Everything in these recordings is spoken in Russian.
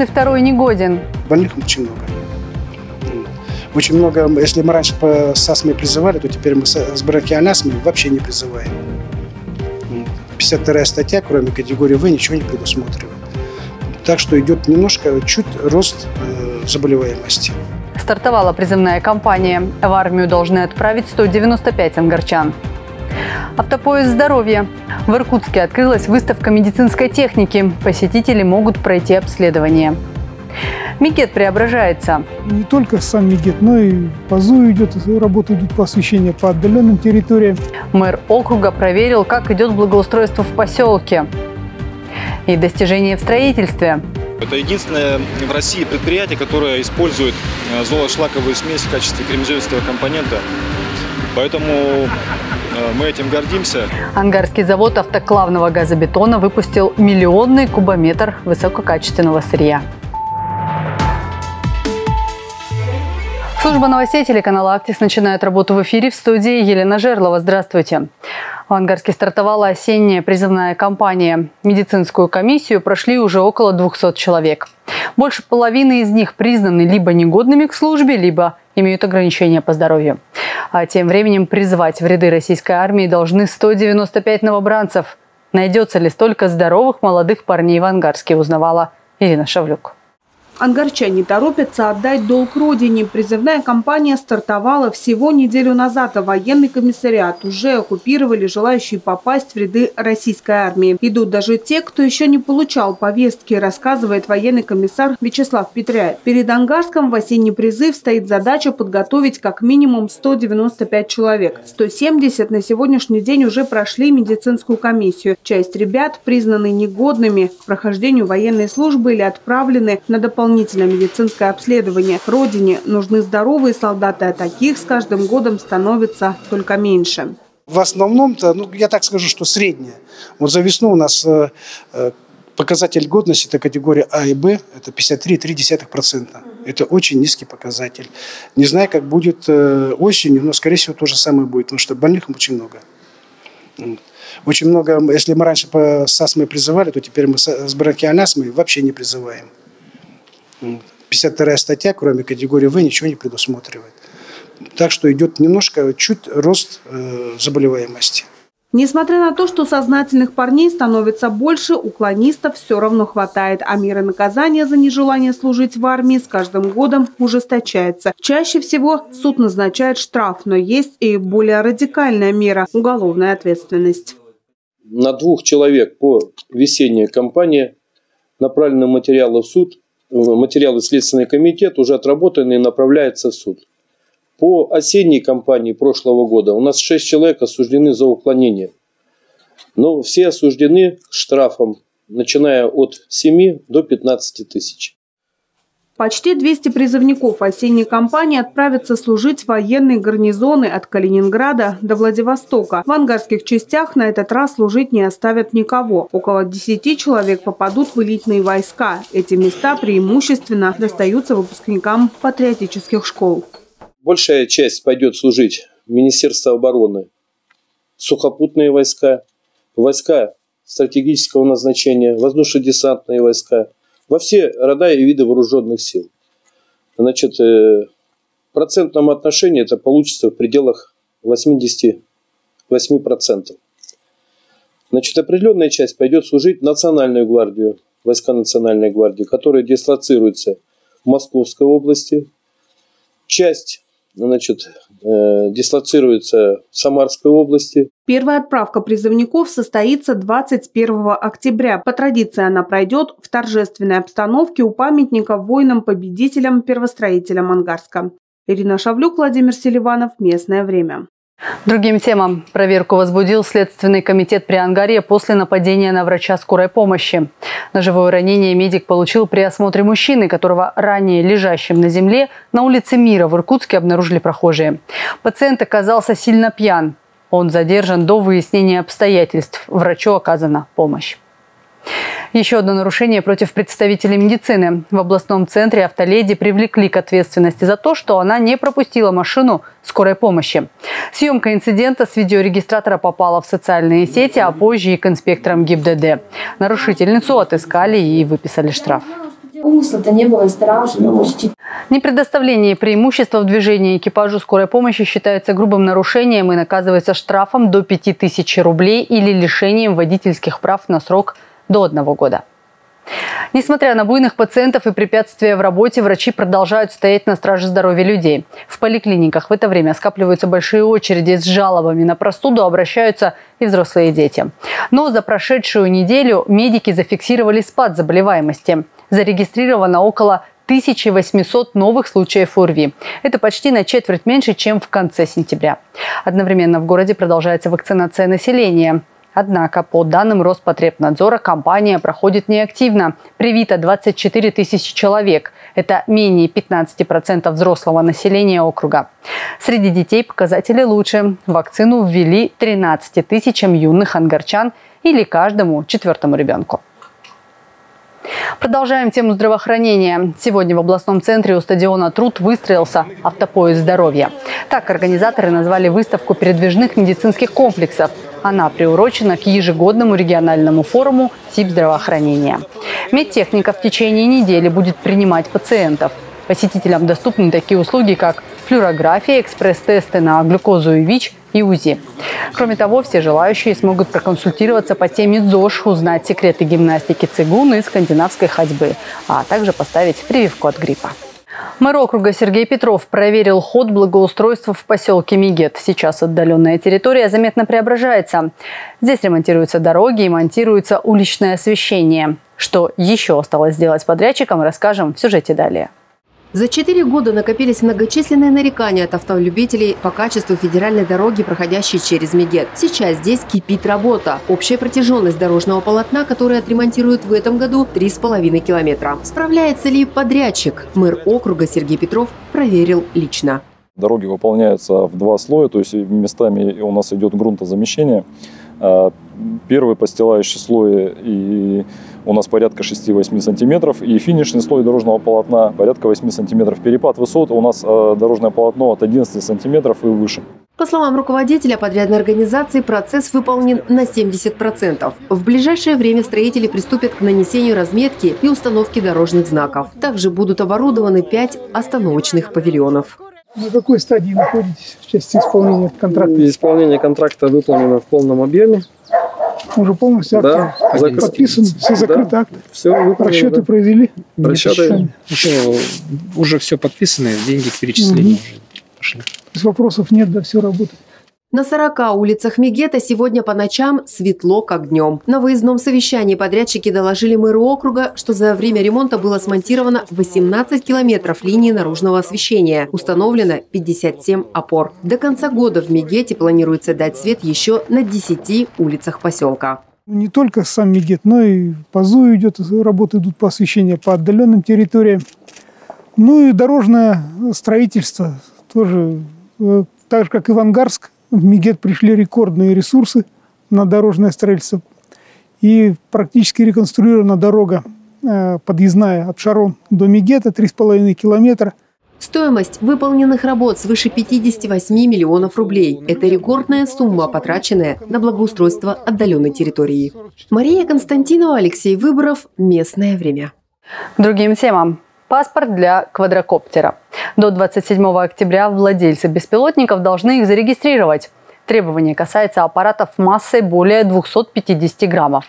каждый второй негоден. Больных очень много. Очень много, если мы раньше по, с астмой призывали, то теперь мы с, бронхиальной вообще не призываем. 52 статья, кроме категории В, ничего не предусматривает. Так что идет немножко, чуть рост э, заболеваемости. Стартовала призывная кампания. В армию должны отправить 195 ангарчан. Автопоезд здоровья. В Иркутске открылась выставка медицинской техники. Посетители могут пройти обследование. Мигет преображается. Не только сам Мигет, но и по ЗУ идет, работа идет по освещению по отдаленным территориям. Мэр округа проверил, как идет благоустройство в поселке. И достижения в строительстве. Это единственное в России предприятие, которое использует э, золото-шлаковую смесь в качестве кремезевистого компонента. Поэтому мы этим гордимся. Ангарский завод автоклавного газобетона выпустил миллионный кубометр высококачественного сырья. Служба новостей телеканала «Актис» начинает работу в эфире в студии Елена Жерлова. Здравствуйте. В Ангарске стартовала осенняя призывная кампания. Медицинскую комиссию прошли уже около 200 человек. Больше половины из них признаны либо негодными к службе, либо имеют ограничения по здоровью. А тем временем призвать в ряды российской армии должны 195 новобранцев. Найдется ли столько здоровых молодых парней в Ангарске, узнавала Ирина Шавлюк. Ангарчане торопятся отдать долг родине. Призывная кампания стартовала всего неделю назад, а военный комиссариат уже оккупировали желающие попасть в ряды российской армии. Идут даже те, кто еще не получал повестки, рассказывает военный комиссар Вячеслав Петряев. Перед Ангарском в осенний призыв стоит задача подготовить как минимум 195 человек. 170 на сегодняшний день уже прошли медицинскую комиссию. Часть ребят признаны негодными к прохождению военной службы или отправлены на дополнительные дополнительное медицинское обследование. Родине нужны здоровые солдаты, а таких с каждым годом становится только меньше. В основном-то, ну, я так скажу, что средняя. Вот за весну у нас э, э показатель годности, это категория А и Б, это 53,3%. Это очень низкий показатель. Не знаю, как будет э, осенью, но, скорее всего, то же самое будет, потому что больных очень много. Очень много, если мы раньше по, с астмой призывали, то теперь мы с, бронхиальной вообще не призываем. 52 статья, кроме категории В, ничего не предусматривает. Так что идет немножко, чуть рост э, заболеваемости. Несмотря на то, что сознательных парней становится больше, уклонистов все равно хватает, а меры наказания за нежелание служить в армии с каждым годом ужесточается. Чаще всего суд назначает штраф, но есть и более радикальная мера – уголовная ответственность. На двух человек по весенней кампании направлены материалы в суд материалы Следственный комитет уже отработаны и направляются в суд. По осенней кампании прошлого года у нас 6 человек осуждены за уклонение. Но все осуждены штрафом, начиная от 7 до 15 тысяч. Почти 200 призывников осенней кампании отправятся служить в военные гарнизоны от Калининграда до Владивостока. В ангарских частях на этот раз служить не оставят никого. Около 10 человек попадут в элитные войска. Эти места преимущественно достаются выпускникам патриотических школ. Большая часть пойдет служить в Министерство обороны, сухопутные войска, войска стратегического назначения, воздушно-десантные войска – во все рода и виды вооруженных сил. Значит, э, в процентном отношении это получится в пределах 88%. Значит, определенная часть пойдет служить в Национальную гвардию, войска Национальной гвардии, которые дислоцируются в Московской области. Часть значит, э, дислоцируется в Самарской области. Первая отправка призывников состоится 21 октября. По традиции она пройдет в торжественной обстановке у памятника воинам-победителям-первостроителям Ангарска. Ирина Шавлюк, Владимир Селиванов. Местное время. Другим темам. Проверку возбудил Следственный комитет при Ангаре после нападения на врача скорой помощи. Ножевое ранение медик получил при осмотре мужчины, которого ранее лежащим на земле на улице Мира в Иркутске обнаружили прохожие. Пациент оказался сильно пьян. Он задержан до выяснения обстоятельств. Врачу оказана помощь. Еще одно нарушение против представителей медицины. В областном центре автоледи привлекли к ответственности за то, что она не пропустила машину скорой помощи. Съемка инцидента с видеорегистратора попала в социальные сети, а позже и к инспекторам ГИБДД. Нарушительницу отыскали и выписали штраф. Умысла-то не было, я старалась допустить. Непредоставление преимущества в движении экипажу скорой помощи считается грубым нарушением и наказывается штрафом до 5000 рублей или лишением водительских прав на срок до одного года. Несмотря на буйных пациентов и препятствия в работе, врачи продолжают стоять на страже здоровья людей. В поликлиниках в это время скапливаются большие очереди с жалобами на простуду, обращаются и взрослые дети. Но за прошедшую неделю медики зафиксировали спад заболеваемости. Зарегистрировано около 1800 новых случаев ОРВИ. Это почти на четверть меньше, чем в конце сентября. Одновременно в городе продолжается вакцинация населения. Однако, по данным Роспотребнадзора, компания проходит неактивно. Привито 24 тысячи человек. Это менее 15% взрослого населения округа. Среди детей показатели лучше. Вакцину ввели 13 тысячам юных ангарчан или каждому четвертому ребенку. Продолжаем тему здравоохранения. Сегодня в областном центре у стадиона «Труд» выстроился автопоезд здоровья. Так организаторы назвали выставку передвижных медицинских комплексов. Она приурочена к ежегодному региональному форуму СИП здравоохранения. Медтехника в течение недели будет принимать пациентов. Посетителям доступны такие услуги, как флюорография, экспресс-тесты на глюкозу и ВИЧ и УЗИ. Кроме того, все желающие смогут проконсультироваться по теме ЗОЖ, узнать секреты гимнастики цигун и скандинавской ходьбы, а также поставить прививку от гриппа. Мэр округа Сергей Петров проверил ход благоустройства в поселке Мигет. Сейчас отдаленная территория заметно преображается. Здесь ремонтируются дороги и монтируется уличное освещение. Что еще осталось сделать подрядчикам, расскажем в сюжете далее. За четыре года накопились многочисленные нарекания от автолюбителей по качеству федеральной дороги, проходящей через Мегет. Сейчас здесь кипит работа. Общая протяженность дорожного полотна, которое отремонтируют в этом году, 3,5 километра. Справляется ли подрядчик? Мэр округа Сергей Петров проверил лично. Дороги выполняются в два слоя, то есть местами у нас идет грунтозамещение. А, первый постилающий слой и у нас порядка 6-8 сантиметров, и финишный слой дорожного полотна порядка 8 сантиметров. Перепад высот у нас а, дорожное полотно от 11 сантиметров и выше. По словам руководителя подрядной организации, процесс выполнен на 70%. В ближайшее время строители приступят к нанесению разметки и установке дорожных знаков. Также будут оборудованы 5 остановочных павильонов. На какой стадии находитесь в части исполнения контракта? Исполнение контракта выполнено в полном объеме. Уже полностью акты да, подписан, все закрыты да, акты. Все выполнено, Расчеты да. произвели? Расчеты. Еще уже все подписано, деньги к перечислению уже пошли. Без вопросов нет, да, все работает. На 40 улицах Мегета сегодня по ночам светло, как днем. На выездном совещании подрядчики доложили мэру округа, что за время ремонта было смонтировано 18 километров линии наружного освещения. Установлено 57 опор. До конца года в Мегете планируется дать свет еще на 10 улицах поселка. Не только сам Мегет, но и по ЗУ идет, работы идут по освещению по отдаленным территориям. Ну и дорожное строительство тоже, э, так же как и в Мегет пришли рекордные ресурсы на дорожное строительство. И практически реконструирована дорога э, подъездная от Шарон до Мегета, 3,5 километра. Стоимость выполненных работ свыше 58 миллионов рублей. Это рекордная сумма, потраченная на благоустройство отдаленной территории. Мария Константинова, Алексей Выборов. Местное время. К другим темам. Паспорт для квадрокоптера. До 27 октября владельцы беспилотников должны их зарегистрировать. Требование касается аппаратов массой более 250 граммов.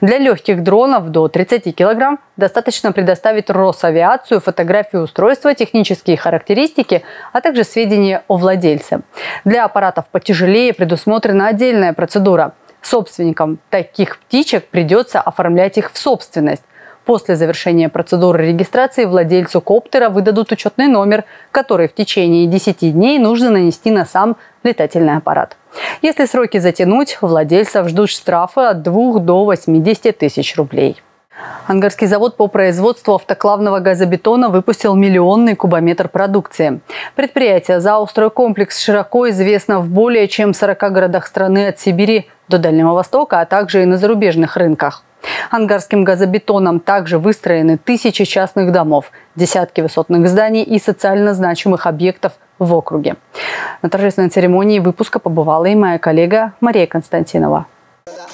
Для легких дронов до 30 килограмм достаточно предоставить Росавиацию фотографию устройства, технические характеристики, а также сведения о владельце. Для аппаратов потяжелее предусмотрена отдельная процедура. Собственникам таких птичек придется оформлять их в собственность. После завершения процедуры регистрации владельцу коптера выдадут учетный номер, который в течение 10 дней нужно нанести на сам летательный аппарат. Если сроки затянуть, владельцев ждут штрафы от 2 до 80 тысяч рублей. Ангарский завод по производству автоклавного газобетона выпустил миллионный кубометр продукции. Предприятие «Заустройкомплекс» широко известно в более чем 40 городах страны от Сибири до Дальнего Востока, а также и на зарубежных рынках. Ангарским газобетоном также выстроены тысячи частных домов, десятки высотных зданий и социально значимых объектов в округе. На торжественной церемонии выпуска побывала и моя коллега Мария Константинова.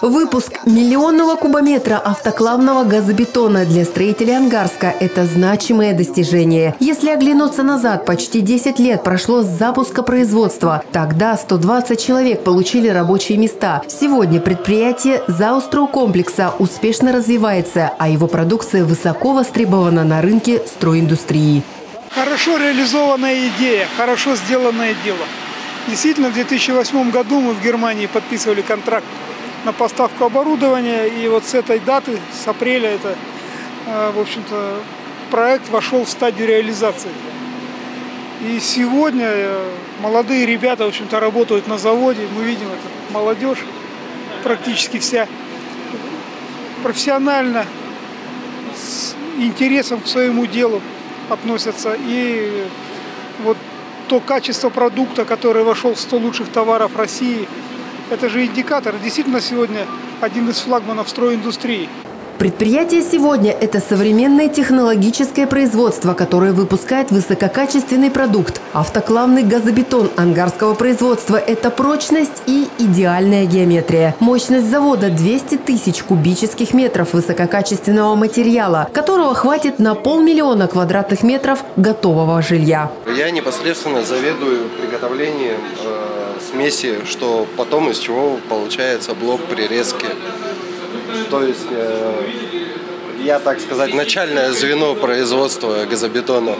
Выпуск миллионного кубометра автоклавного газобетона для строителей Ангарска – это значимое достижение. Если оглянуться назад, почти 10 лет прошло с запуска производства. Тогда 120 человек получили рабочие места. Сегодня предприятие комплекса успешно развивается, а его продукция высоко востребована на рынке стройиндустрии. Хорошо реализованная идея, хорошо сделанное дело. Действительно, в 2008 году мы в Германии подписывали контракт на поставку оборудования. И вот с этой даты, с апреля, это, э, в общем-то, проект вошел в стадию реализации. И сегодня э, молодые ребята, в общем-то, работают на заводе. Мы видим это молодежь, практически вся профессионально, с интересом к своему делу относятся. И вот то качество продукта, который вошел в 100 лучших товаров России – это же индикатор. Действительно, сегодня один из флагманов стройиндустрии. Предприятие сегодня – это современное технологическое производство, которое выпускает высококачественный продукт. Автоклавный газобетон ангарского производства – это прочность и идеальная геометрия. Мощность завода – 200 тысяч кубических метров высококачественного материала, которого хватит на полмиллиона квадратных метров готового жилья. Я непосредственно заведую приготовлением э, смеси, что потом из чего получается блок прирезки. То есть э, я, так сказать, начальное звено производства газобетона.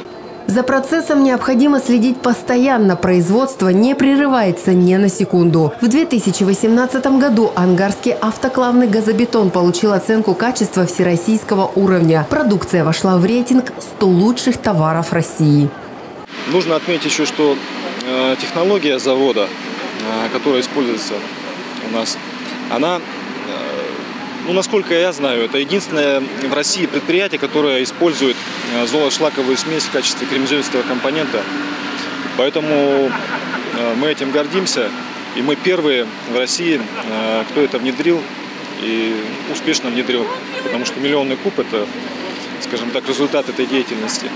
За процессом необходимо следить постоянно. Производство не прерывается ни на секунду. В 2018 году ангарский автоклавный газобетон получил оценку качества всероссийского уровня. Продукция вошла в рейтинг 100 лучших товаров России. Нужно отметить еще, что э, технология завода которая используется у нас, она, э, ну, насколько я знаю, это единственное в России предприятие, которое использует э, золото-шлаковую смесь в качестве кремезевистого компонента. Поэтому мы этим гордимся. И мы первые в России, кто это внедрил и успешно внедрил. Потому что миллионный куб – это, скажем так, результат этой деятельности.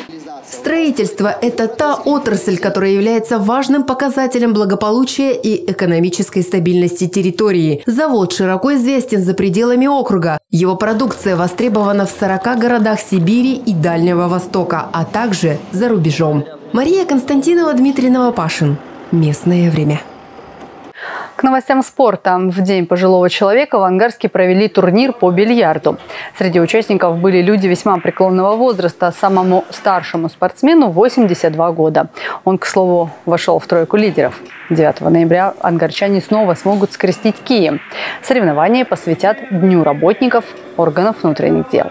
Строительство – это та отрасль, которая является важным показателем благополучия и экономической стабильности территории. Завод широко известен за пределами округа. Его продукция востребована в 40 городах Сибири и Дальнего Востока, а также за рубежом. Мария Константинова, Дмитрий Новопашин. Местное время новостям спорта. В День пожилого человека в Ангарске провели турнир по бильярду. Среди участников были люди весьма преклонного возраста. Самому старшему спортсмену 82 года. Он, к слову, вошел в тройку лидеров. 9 ноября ангарчане снова смогут скрестить кии. Соревнования посвятят Дню работников органов внутренних дел.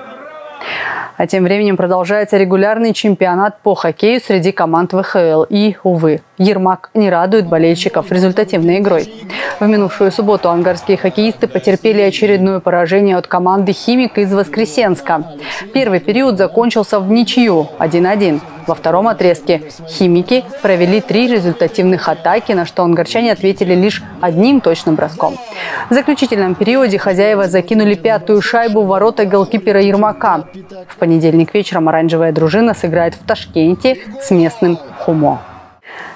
А тем временем продолжается регулярный чемпионат по хоккею среди команд ВХЛ. И, увы, Ермак не радует болельщиков результативной игрой. В минувшую субботу ангарские хоккеисты потерпели очередное поражение от команды «Химик» из Воскресенска. Первый период закончился в ничью 1-1. Во втором отрезке «Химики» провели три результативных атаки, на что ангарчане ответили лишь одним точным броском. В заключительном периоде хозяева закинули пятую шайбу в ворота голкипера Ермака. В понедельник вечером оранжевая дружина сыграет в Ташкенте с местным «Хумо».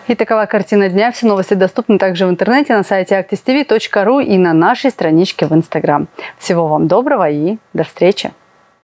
И такова картина дня. Все новости доступны также в интернете на сайте actistv.ru и на нашей страничке в Инстаграм. Всего вам доброго и до встречи!